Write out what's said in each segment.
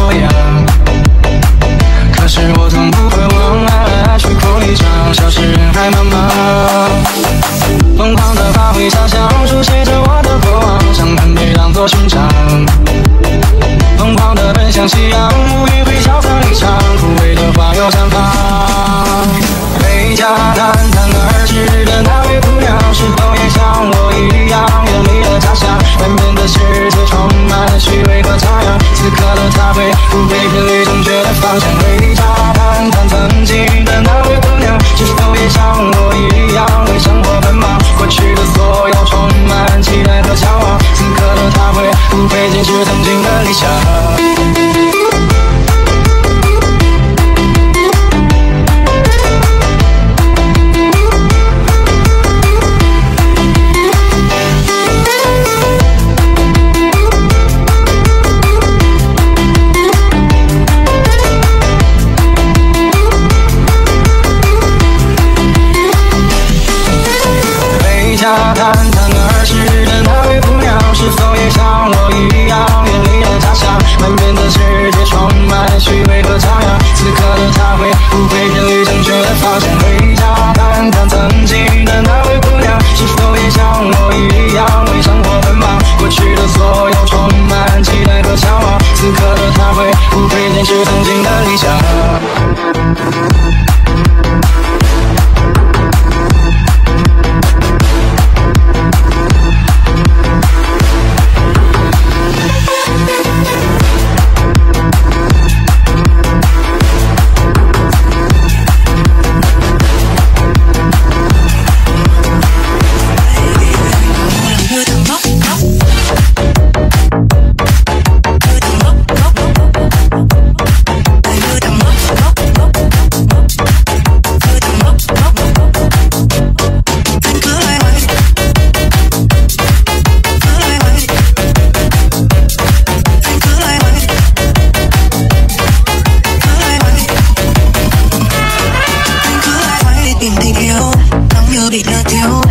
模样可是我从不会忘爱来爱去哭一场消失人海茫茫疯狂的发挥想象书写着我的过往伤痕被当作勋章疯狂的奔向夕阳乌云会消散离场枯萎的花又绽放回家探探儿时的那位姑娘是否也像我一样远离了家乡外面的世界虚伪和张扬，此刻的她会不会偏离正确的方向？回家看看曾经的那位姑娘，是否也像我一样为生活奔忙？过去的所有充满期待和向往，此刻的她会不会坚持曾经的理想？不会坚持曾经的理想？don't need nothing.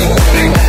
Big